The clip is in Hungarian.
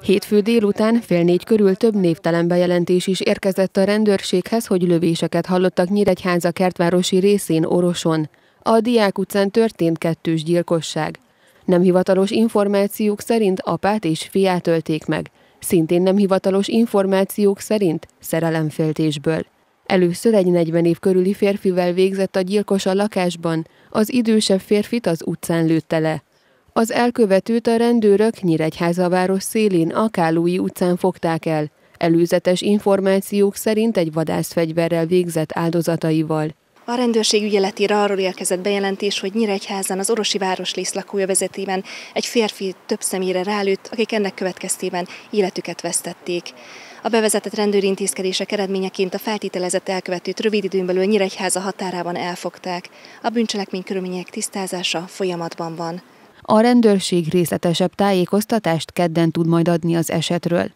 Hétfő délután fél négy körül több névtelen bejelentés is érkezett a rendőrséghez, hogy lövéseket hallottak Nyíregyháza kertvárosi részén Oroson. A Diák utcán történt kettős gyilkosság. Nem hivatalos információk szerint apát és fiát ölték meg. Szintén nem hivatalos információk szerint szerelemféltésből. Először egy 40 év körüli férfivel végzett a gyilkos a lakásban, az idősebb férfit az utcán lőtte le. Az elkövetőt a rendőrök Nyíregyháza város szélén a utcán fogták el, előzetes információk szerint egy vadászfegyverrel végzett áldozataival. A rendőrség ügyeletére arról érkezett bejelentés, hogy Nyíregyházan az Orosi Városlész lakójövezetében egy férfi több személyre rálőtt, akik ennek következtében életüket vesztették. A bevezetett rendőri intézkedések eredményeként a feltételezett elkövetőt rövid időn belül Nyíregyháza határában elfogták. A bűncselekmény körülmények tisztázása folyamatban van. A rendőrség részletesebb tájékoztatást kedden tud majd adni az esetről.